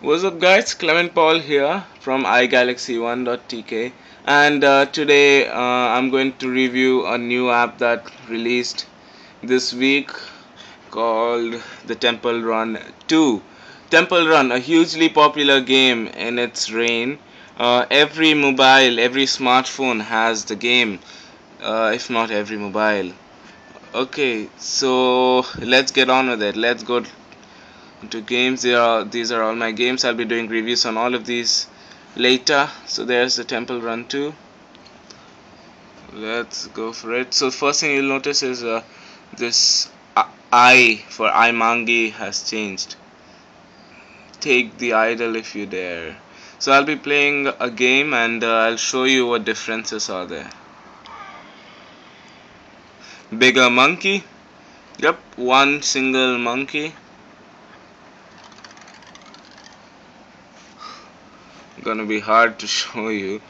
What's up guys, Clement Paul here from iGalaxy1.tk and uh, today uh, I'm going to review a new app that released this week called the Temple Run 2. Temple Run, a hugely popular game in its reign. Uh, every mobile, every smartphone has the game, uh, if not every mobile. Okay, so let's get on with it. Let's go into games. These are these are all my games. I'll be doing reviews on all of these later. So there's the temple run 2 let's go for it. So first thing you'll notice is uh, this I for I Imangi has changed. Take the idol if you dare. So I'll be playing a game and uh, I'll show you what differences are there. Bigger monkey. Yep one single monkey gonna be hard to show you.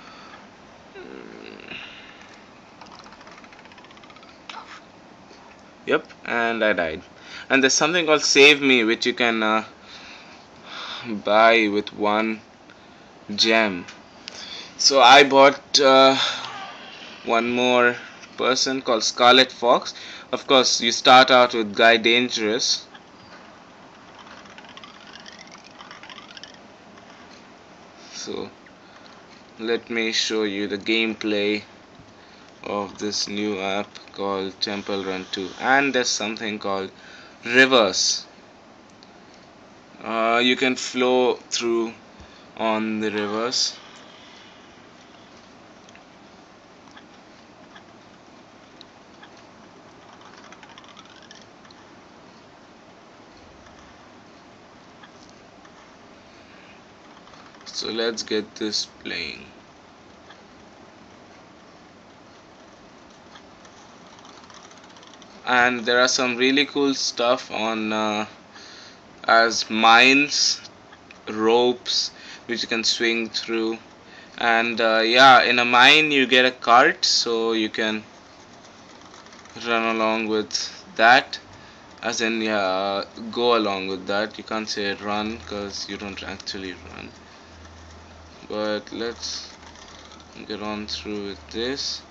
Yep and I died. And there's something called save me which you can uh, buy with one gem. So I bought uh, one more person called Scarlet Fox. Of course you start out with Guy Dangerous so let me show you the gameplay of this new app called Temple Run 2 and there's something called rivers. Uh, you can flow through on the rivers so let's get this playing. And there are some really cool stuff on uh, as mines ropes which you can swing through. And uh, yeah in a mine you get a cart so you can run along with that. As in yeah go along with that. You can't say run because you don't actually run but let's get on through with this.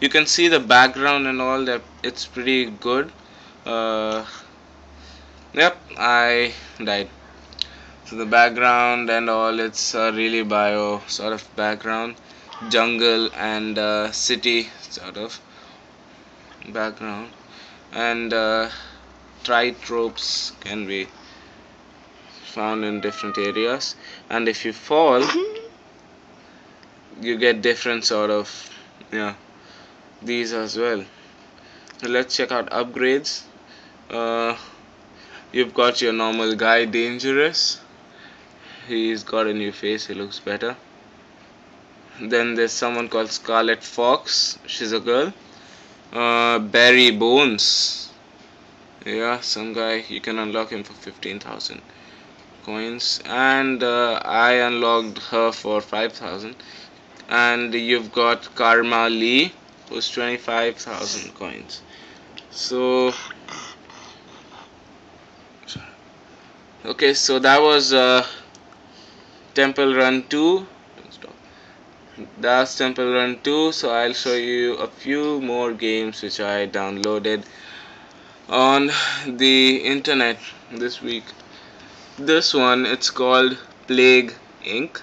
You can see the background and all that it's pretty good. Uh, yep I died. So the background and all it's a really bio sort of background. Jungle and uh, city sort of background. And uh, trite ropes can be found in different areas. And if you fall you get different sort of yeah these as well. Let's check out upgrades. Uh, you've got your normal guy dangerous. He's got a new face he looks better. Then there's someone called Scarlet Fox. She's a girl. Uh, Barry Bones. Yeah some guy you can unlock him for 15,000 coins and uh, I unlocked her for 5000 and you've got Karma Lee who's 25,000 coins. So okay so that was uh, Temple Run 2 that's Temple Run 2 so I'll show you a few more games which I downloaded on the internet this week this one it's called Plague Inc.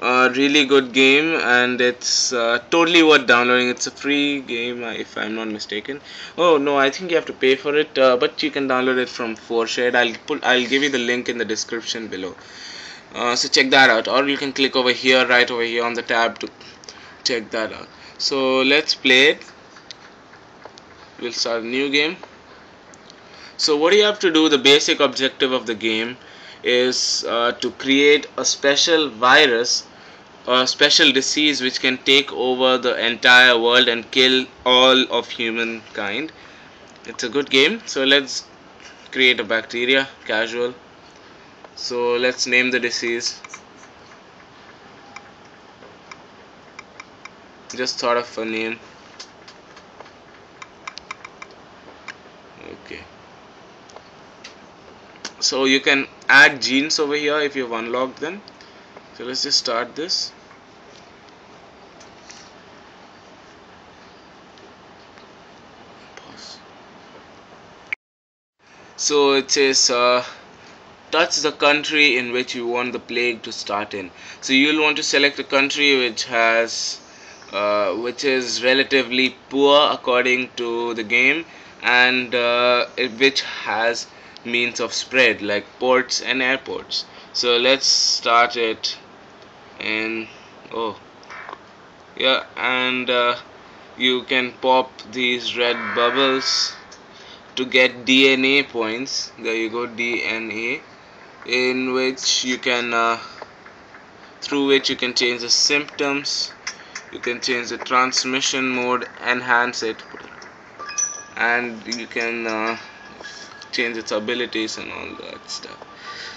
A really good game and it's uh, totally worth downloading. It's a free game uh, if I'm not mistaken. Oh no I think you have to pay for it uh, but you can download it from 4Shared I'll put I'll give you the link in the description below. Uh, so check that out or you can click over here right over here on the tab to check that out. So let's play it. We'll start a new game so what you have to do the basic objective of the game is uh, to create a special virus a special disease which can take over the entire world and kill all of humankind. It's a good game. So let's create a bacteria casual. So let's name the disease. Just thought of a name okay so you can add genes over here if you've unlocked them. So let's just start this. So it says uh, touch the country in which you want the plague to start in. So you'll want to select a country which has uh, which is relatively poor according to the game and uh, which has means of spread like ports and airports. So let's start it. And oh yeah and uh, you can pop these red bubbles to get DNA points. There you go DNA in which you can uh, through which you can change the symptoms. You can change the transmission mode enhance it. And you can uh, change its abilities and all that stuff.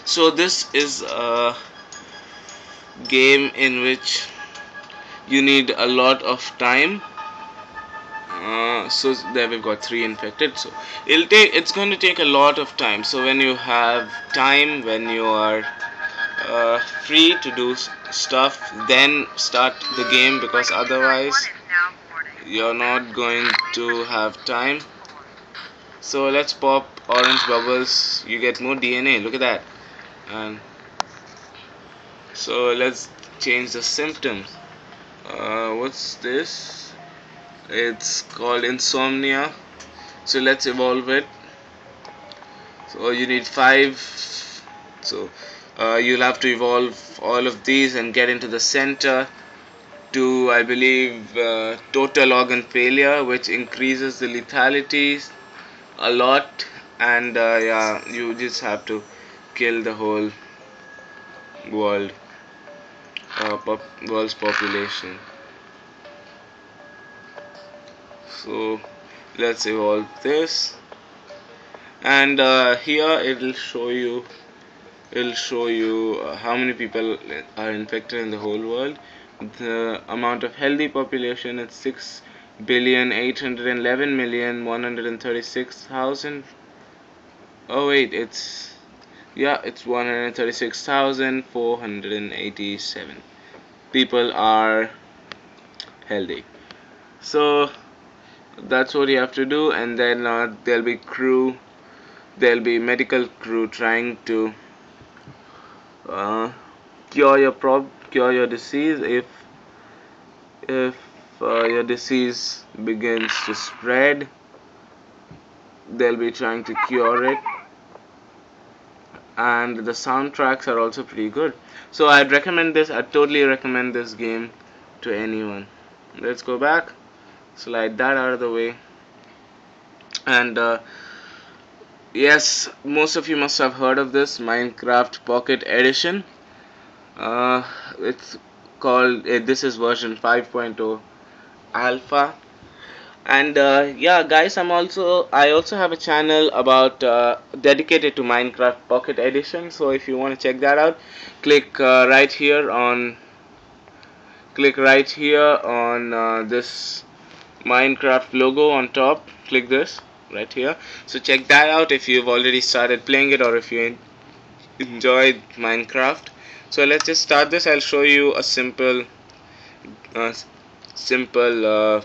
So this is a game in which you need a lot of time. Uh, so there we've got three infected so it'll take it's going to take a lot of time. So when you have time when you are uh, free to do stuff then start the game because otherwise you're not going to have time so let's pop orange bubbles. You get more DNA look at that. And so let's change the symptoms. Uh, what's this? It's called insomnia. So let's evolve it. So you need five. So uh, you'll have to evolve all of these and get into the center to I believe uh, total organ failure which increases the lethality a lot and uh, yeah you just have to kill the whole world uh, pop world's population. So let's evolve this. And uh, here it will show you it'll show you uh, how many people are infected in the whole world. The amount of healthy population is 6 billion 811 million 136,000 oh wait it's yeah it's 136,487 people are healthy. So that's what you have to do and then uh, there'll be crew there'll be medical crew trying to uh, cure your prob cure your disease if if uh, your disease begins to spread they'll be trying to cure it. And the soundtracks are also pretty good. So I'd recommend this I totally recommend this game to anyone. Let's go back slide that out of the way. And uh, yes most of you must have heard of this Minecraft Pocket Edition. Uh, it's called uh, this is version 5.0 alpha. And uh, yeah guys i'm also i also have a channel about uh, dedicated to minecraft pocket edition. So if you want to check that out click uh, right here on click right here on uh, this minecraft logo on top. Click this right here. So check that out if you've already started playing it or if you enjoyed minecraft. So let's just start this. I'll show you a simple uh, simple uh,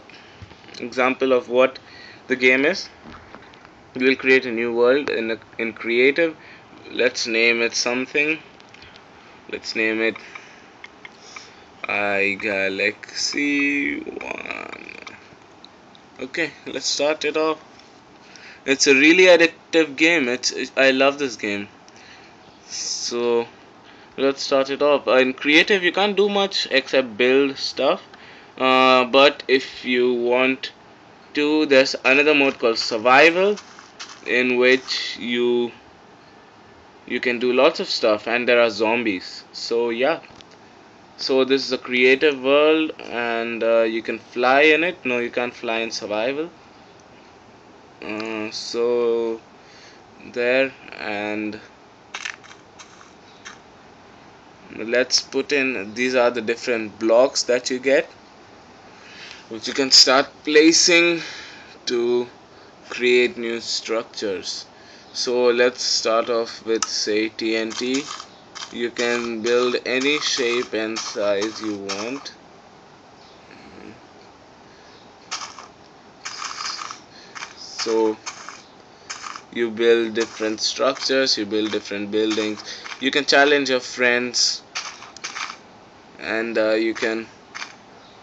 example of what the game is. We will create a new world in a, in creative. Let's name it something. Let's name it i galaxy 1 okay let's start it off. It's a really addictive game. It's it, i love this game. So let's start it off. In creative you can't do much except build stuff uh, but if you want to there's another mode called survival in which you you can do lots of stuff and there are zombies. So yeah. So this is a creative world and uh, you can fly in it. No you can't fly in survival. Uh, so there and let's put in these are the different blocks that you get which you can start placing to create new structures. So let's start off with say TNT you can build any shape and size you want. So you build different structures you build different buildings. You can challenge your friends and uh, you can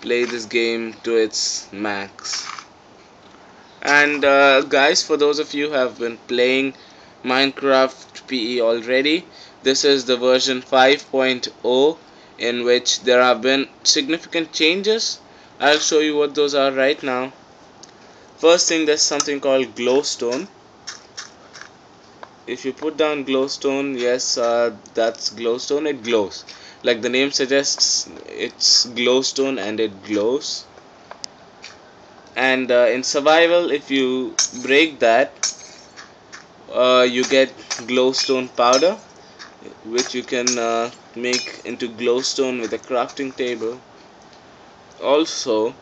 play this game to its max. And uh, guys for those of you who have been playing Minecraft PE already this is the version 5.0 in which there have been significant changes. I'll show you what those are right now. First thing there's something called glowstone. If you put down glowstone yes uh, that's glowstone it glows like the name suggests it's glowstone and it glows. And uh, in survival if you break that uh, you get glowstone powder which you can uh, make into glowstone with a crafting table. Also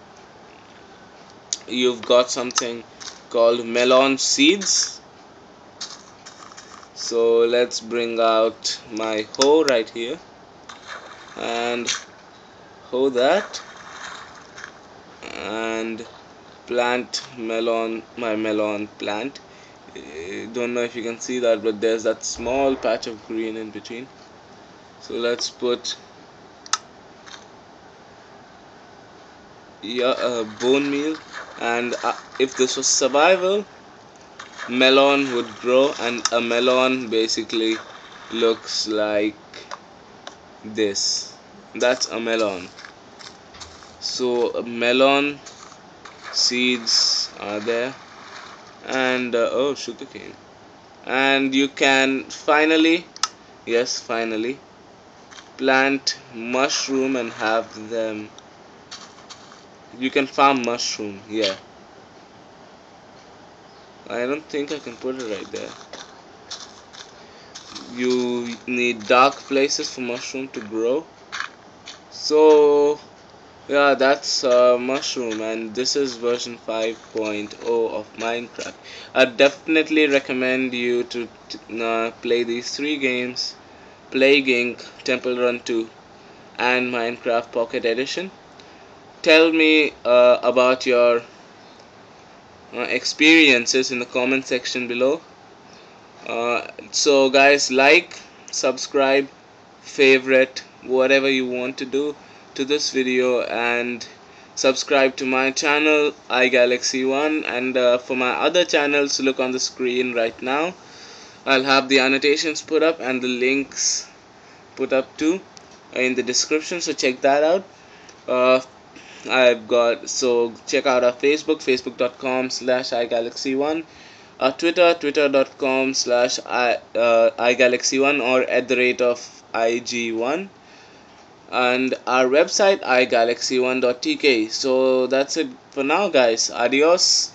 you've got something called melon seeds. So let's bring out my hoe right here and hoe that. And plant melon my melon plant. Uh, don't know if you can see that but there's that small patch of green in between. So let's put yeah uh, bone meal. And uh, if this was survival melon would grow and a melon basically looks like this that's a melon. So melon seeds are there and uh, oh sugarcane and you can finally yes finally plant mushroom and have them. You can farm mushroom yeah. I don't think I can put it right there you need dark places for mushroom to grow. So yeah that's uh, mushroom and this is version 5.0 of minecraft. I definitely recommend you to uh, play these three games plague inc temple run 2 and minecraft pocket edition. Tell me uh, about your uh, experiences in the comment section below uh, so guys like subscribe favorite whatever you want to do to this video and subscribe to my channel iGalaxy1 and uh, for my other channels look on the screen right now. I'll have the annotations put up and the links put up too in the description so check that out. Uh, I've got so check out our Facebook facebook.com slash iGalaxy1 our Twitter twitter.com slash uh, iGalaxy1 or at the rate of IG1 and our website igalaxy1.tk so that's it for now guys. Adios.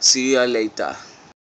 See you later